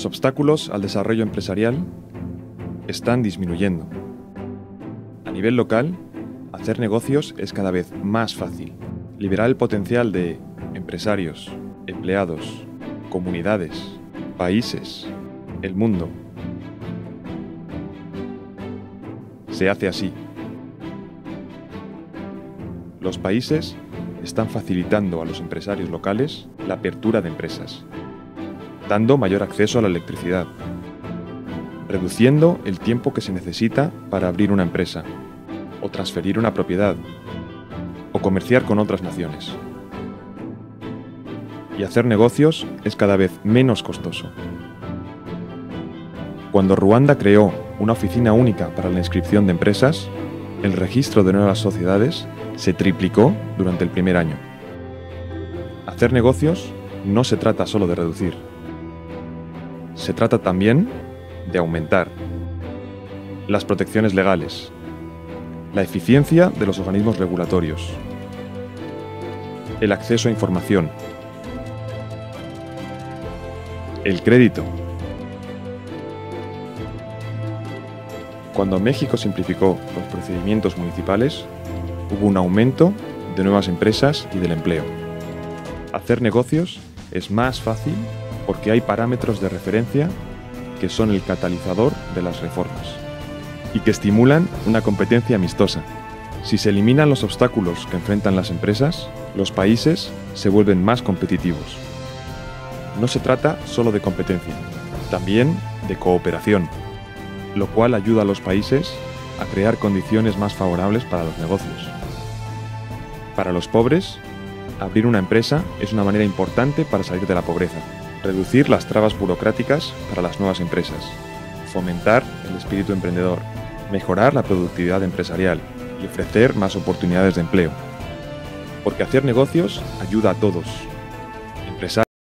Los obstáculos al desarrollo empresarial están disminuyendo. A nivel local, hacer negocios es cada vez más fácil. Liberar el potencial de empresarios, empleados, comunidades, países, el mundo. Se hace así. Los países están facilitando a los empresarios locales la apertura de empresas, dando mayor acceso a la electricidad, reduciendo el tiempo que se necesita para abrir una empresa, o transferir una propiedad, o comerciar con otras naciones. Y hacer negocios es cada vez menos costoso. Cuando Ruanda creó una oficina única para la inscripción de empresas, el registro de nuevas sociedades se triplicó durante el primer año. Hacer negocios no se trata solo de reducir, se trata también de aumentar las protecciones legales, la eficiencia de los organismos regulatorios, el acceso a información, el crédito. Cuando México simplificó los procedimientos municipales, hubo un aumento de nuevas empresas y del empleo. Hacer negocios es más fácil porque hay parámetros de referencia que son el catalizador de las reformas y que estimulan una competencia amistosa. Si se eliminan los obstáculos que enfrentan las empresas, los países se vuelven más competitivos. No se trata solo de competencia, también de cooperación, lo cual ayuda a los países a crear condiciones más favorables para los negocios. Para los pobres, abrir una empresa es una manera importante para salir de la pobreza, reducir las trabas burocráticas para las nuevas empresas, fomentar el espíritu emprendedor, mejorar la productividad empresarial y ofrecer más oportunidades de empleo. Porque hacer negocios ayuda a todos,